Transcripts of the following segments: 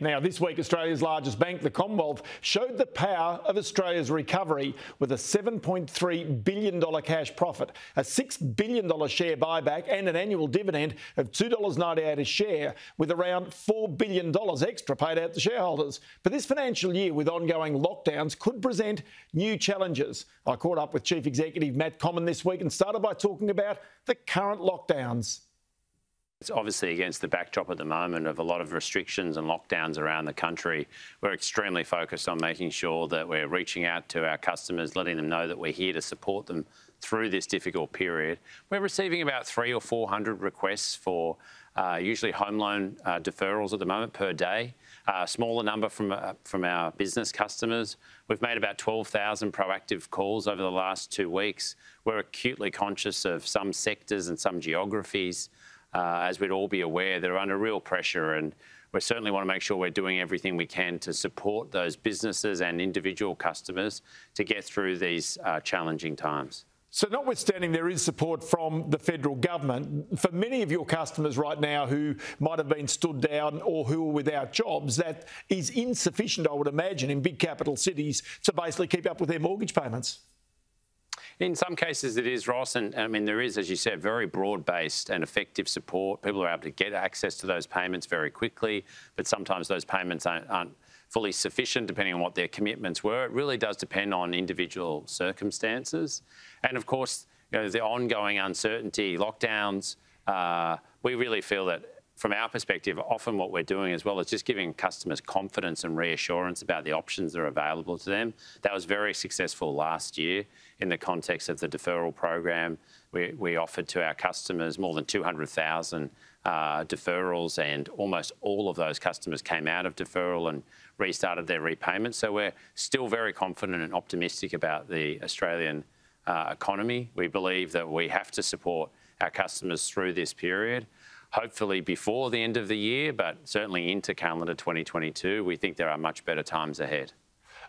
Now, this week, Australia's largest bank, the Commonwealth, showed the power of Australia's recovery with a $7.3 billion cash profit, a $6 billion share buyback, and an annual dividend of $2.98 a share, with around $4 billion extra paid out to shareholders. But this financial year, with ongoing lockdowns, could present new challenges. I caught up with Chief Executive Matt Comyn this week and started by talking about the current lockdowns. It's obviously against the backdrop at the moment of a lot of restrictions and lockdowns around the country. We're extremely focused on making sure that we're reaching out to our customers, letting them know that we're here to support them through this difficult period. We're receiving about three or 400 requests for uh, usually home loan uh, deferrals at the moment per day. A uh, smaller number from, uh, from our business customers. We've made about 12,000 proactive calls over the last two weeks. We're acutely conscious of some sectors and some geographies uh, as we'd all be aware, they're under real pressure and we certainly want to make sure we're doing everything we can to support those businesses and individual customers to get through these uh, challenging times. So, notwithstanding there is support from the federal government, for many of your customers right now who might have been stood down or who are without jobs, that is insufficient, I would imagine, in big capital cities to basically keep up with their mortgage payments. In some cases it is, Ross, and I mean, there is, as you said, very broad-based and effective support. People are able to get access to those payments very quickly, but sometimes those payments aren't, aren't fully sufficient depending on what their commitments were. It really does depend on individual circumstances. And of course, you know, the ongoing uncertainty, lockdowns, uh, we really feel that from our perspective, often what we're doing as well is just giving customers confidence and reassurance about the options that are available to them. That was very successful last year in the context of the deferral program. We, we offered to our customers more than 200,000 uh, deferrals and almost all of those customers came out of deferral and restarted their repayments. So we're still very confident and optimistic about the Australian uh, economy. We believe that we have to support our customers through this period hopefully before the end of the year, but certainly into calendar 2022, we think there are much better times ahead.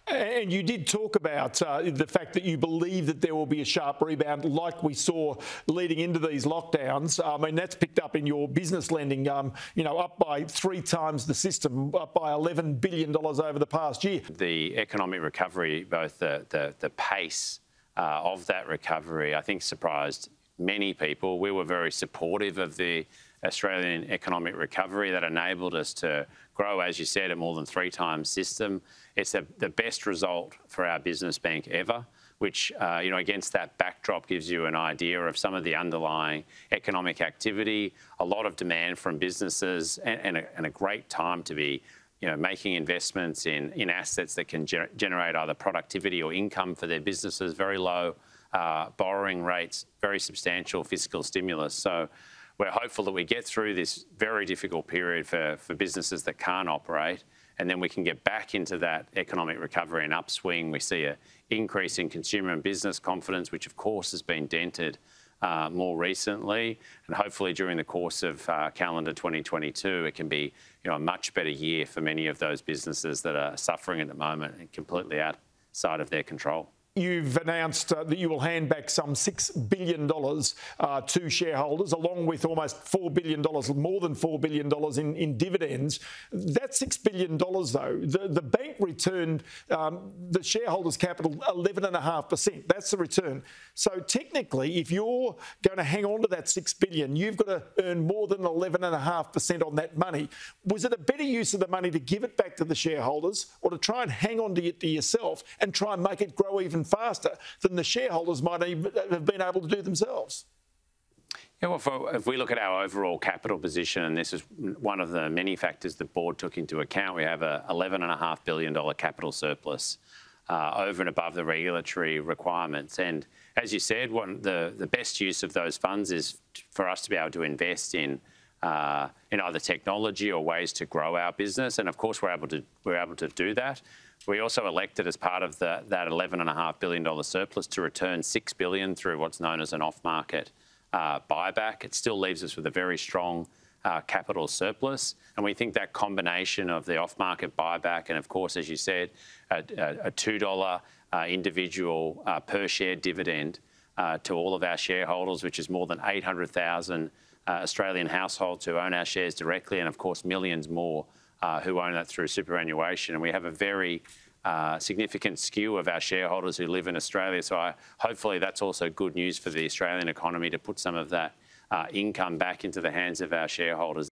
And you did talk about uh, the fact that you believe that there will be a sharp rebound like we saw leading into these lockdowns. I mean, that's picked up in your business lending, um, you know, up by three times the system, up by $11 billion over the past year. The economic recovery, both the, the, the pace uh, of that recovery, I think surprised many people. We were very supportive of the Australian economic recovery that enabled us to grow, as you said, at more than three times system. It's a, the best result for our business bank ever which, uh, you know, against that backdrop gives you an idea of some of the underlying economic activity, a lot of demand from businesses, and, and, a, and a, great time to be, you know, making investments in, in assets that can ger generate either productivity or income for their businesses, very low uh, borrowing rates, very substantial fiscal stimulus. So we're hopeful that we get through this very difficult period for, for businesses that can't operate and then we can get back into that economic recovery and upswing. We see an increase in consumer and business confidence, which of course has been dented uh, more recently. And hopefully during the course of uh, calendar 2022, it can be you know, a much better year for many of those businesses that are suffering at the moment and completely outside of their control. You've announced uh, that you will hand back some $6 billion uh, to shareholders, along with almost $4 billion, more than $4 billion in, in dividends. That $6 billion, though, the, the bank returned um, the shareholders' capital 11.5%. That's the return. So technically, if you're going to hang on to that 6 billion, you've got to earn more than 11.5% on that money. Was it a better use of the money to give it back to the shareholders or to try and hang on to it to yourself and try and make it grow even faster than the shareholders might have been able to do themselves. Yeah, well, if we look at our overall capital position, and this is one of the many factors the board took into account, we have a $11.5 billion capital surplus uh, over and above the regulatory requirements. And as you said, one, the, the best use of those funds is for us to be able to invest in uh, in either technology or ways to grow our business. And of course, we're able to we're able to do that. We also elected as part of the, that $11.5 billion surplus to return 6 billion through what's known as an off-market uh, buyback. It still leaves us with a very strong uh, capital surplus. And we think that combination of the off-market buyback and, of course, as you said, a, a $2 uh, individual uh, per share dividend uh, to all of our shareholders, which is more than 800,000 uh, Australian households who own our shares directly and, of course, millions more uh, who own that through superannuation. And we have a very uh, significant skew of our shareholders who live in Australia. So I, hopefully that's also good news for the Australian economy to put some of that uh, income back into the hands of our shareholders.